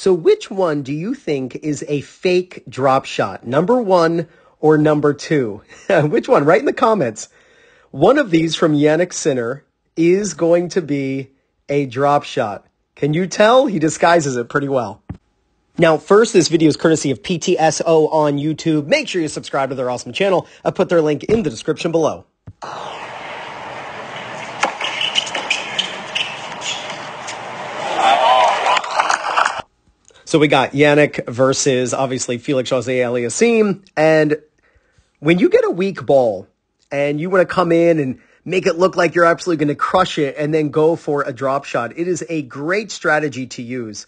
So which one do you think is a fake drop shot? Number one or number two? which one? Write in the comments. One of these from Jannik Sinner is going to be a drop shot. Can you tell? He disguises it pretty well. Now, first, this video is courtesy of PTSO on YouTube. Make sure you subscribe to their awesome channel. I put their link in the description below. So we got Jannik versus obviously Felix Auger-Aliassime. And when you get a weak ball and you want to come in and make it look like you're absolutely going to crush it and then go for a drop shot, it is a great strategy to use.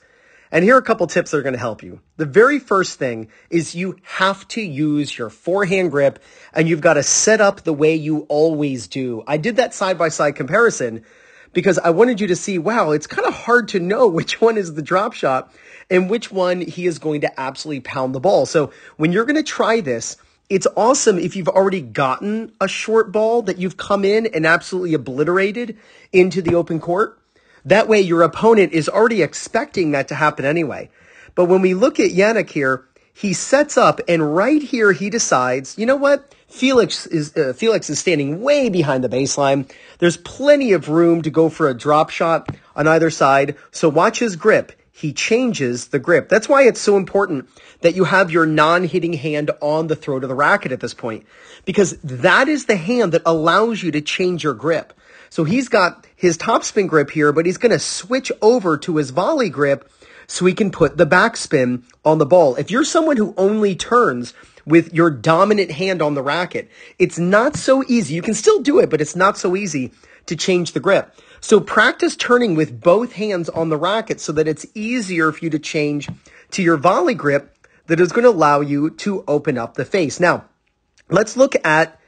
And here are a couple tips that are going to help you. The very first thing is you have to use your forehand grip and you've got to set up the way you always do. I did that side by side comparison because I wanted you to see, wow, it's kind of hard to know which one is the drop shot and which one he is going to absolutely pound the ball. So when you're going to try this, it's awesome if you've already gotten a short ball that you've come in and absolutely obliterated into the open court. That way your opponent is already expecting that to happen anyway. But when we look at Jannik here, he sets up and right here he decides, you know what? Felix is uh, Felix is standing way behind the baseline. There's plenty of room to go for a drop shot on either side. So watch his grip he changes the grip. That's why it's so important that you have your non-hitting hand on the throat of the racket at this point, because that is the hand that allows you to change your grip. So he's got his topspin grip here, but he's going to switch over to his volley grip so he can put the backspin on the ball. If you're someone who only turns with your dominant hand on the racket, it's not so easy. You can still do it, but it's not so easy to change the grip. So practice turning with both hands on the racket so that it's easier for you to change to your volley grip that is going to allow you to open up the face. Now, let's look at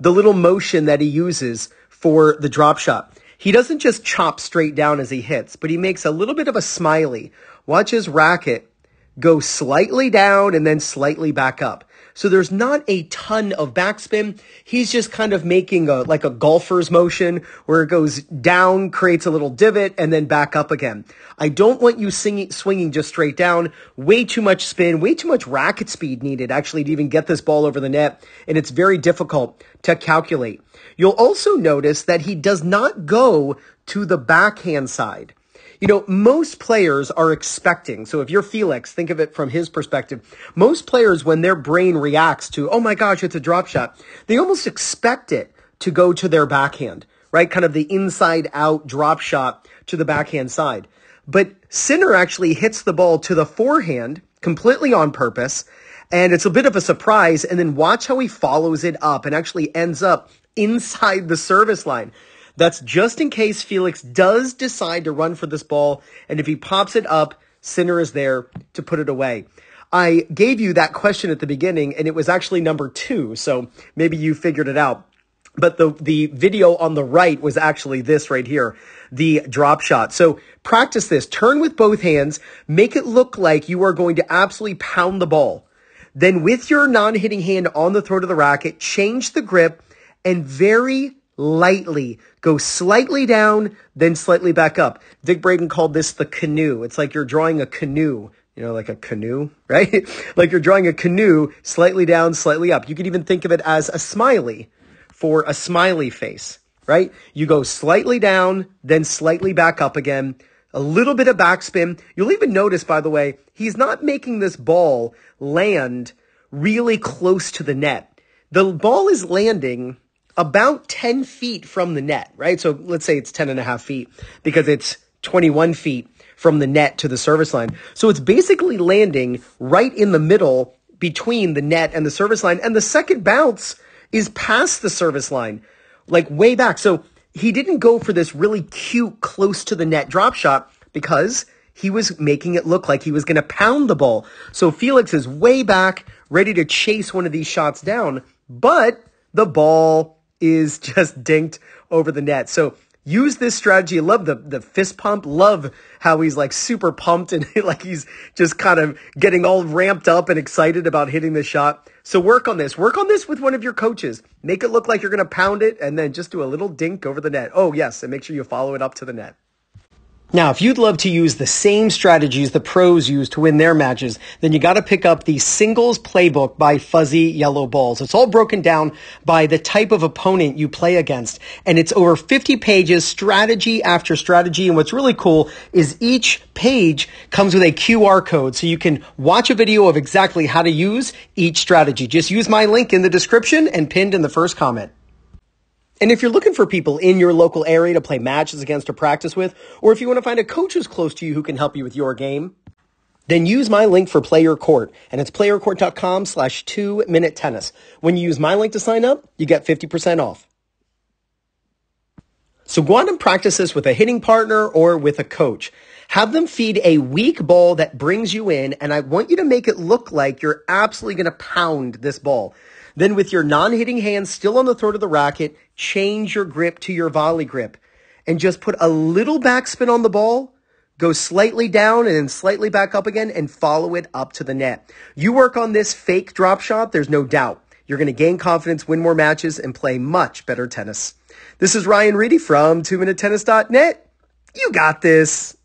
the little motion that he uses for the drop shot. He doesn't just chop straight down as he hits, but he makes a little bit of a smiley. Watch his racket go slightly down and then slightly back up. So there's not a ton of backspin. He's just kind of making a, like a golfer's motion where it goes down, creates a little divot and then back up again. I don't want you singing, swinging just straight down. Way too much spin, way too much racket speed needed actually to even get this ball over the net. And it's very difficult to calculate. You'll also notice that he does not go to the backhand side. You know, most players are expecting. So if you're Felix, think of it from his perspective. Most players, when their brain reacts to, oh my gosh, it's a drop shot, they almost expect it to go to their backhand, right? Kind of the inside out drop shot to the backhand side. But Sinner actually hits the ball to the forehand completely on purpose. And it's a bit of a surprise. And then watch how he follows it up and actually ends up inside the service line. That's just in case Felix does decide to run for this ball. And if he pops it up, Sinner is there to put it away. I gave you that question at the beginning and it was actually number two. So maybe you figured it out. But the, the video on the right was actually this right here, the drop shot. So practice this. Turn with both hands. Make it look like you are going to absolutely pound the ball. Then with your non-hitting hand on the throat of the racket, change the grip and very lightly. Go slightly down, then slightly back up. Vic Braden called this the canoe. It's like you're drawing a canoe. You know, like a canoe, right? like you're drawing a canoe slightly down, slightly up. You could even think of it as a smiley for a smiley face, right? You go slightly down, then slightly back up again. A little bit of backspin. You'll even notice, by the way, he's not making this ball land really close to the net. The ball is landing about 10 feet from the net, right? So let's say it's 10 and a half feet because it's 21 feet from the net to the service line. So it's basically landing right in the middle between the net and the service line. And the second bounce is past the service line, like way back. So he didn't go for this really cute, close to the net drop shot because he was making it look like he was going to pound the ball. So Felix is way back, ready to chase one of these shots down, but the ball is just dinked over the net. So use this strategy. I love the, the fist pump. Love how he's like super pumped and like he's just kind of getting all ramped up and excited about hitting the shot. So work on this. Work on this with one of your coaches. Make it look like you're going to pound it and then just do a little dink over the net. Oh, yes. And make sure you follow it up to the net. Now, if you'd love to use the same strategies the pros use to win their matches, then you got to pick up the singles playbook by Fuzzy Yellow Balls. It's all broken down by the type of opponent you play against. And it's over 50 pages, strategy after strategy. And what's really cool is each page comes with a QR code. So you can watch a video of exactly how to use each strategy. Just use my link in the description and pinned in the first comment. And if you're looking for people in your local area to play matches against or practice with, or if you want to find a coach who's close to you who can help you with your game, then use my link for PlayYourCourt, and it's playyourcourt.com slash two minute tennis. When you use my link to sign up, you get 50% off. So go out and practice this with a hitting partner or with a coach. Have them feed a weak ball that brings you in, and I want you to make it look like you're absolutely going to pound this ball. Then with your non-hitting hand still on the throat of the racket, change your grip to your volley grip and just put a little backspin on the ball, go slightly down and then slightly back up again and follow it up to the net. You work on this fake drop shot, there's no doubt. You're going to gain confidence, win more matches, and play much better tennis. This is Ryan Reidy from 2minutetennis.net. You got this.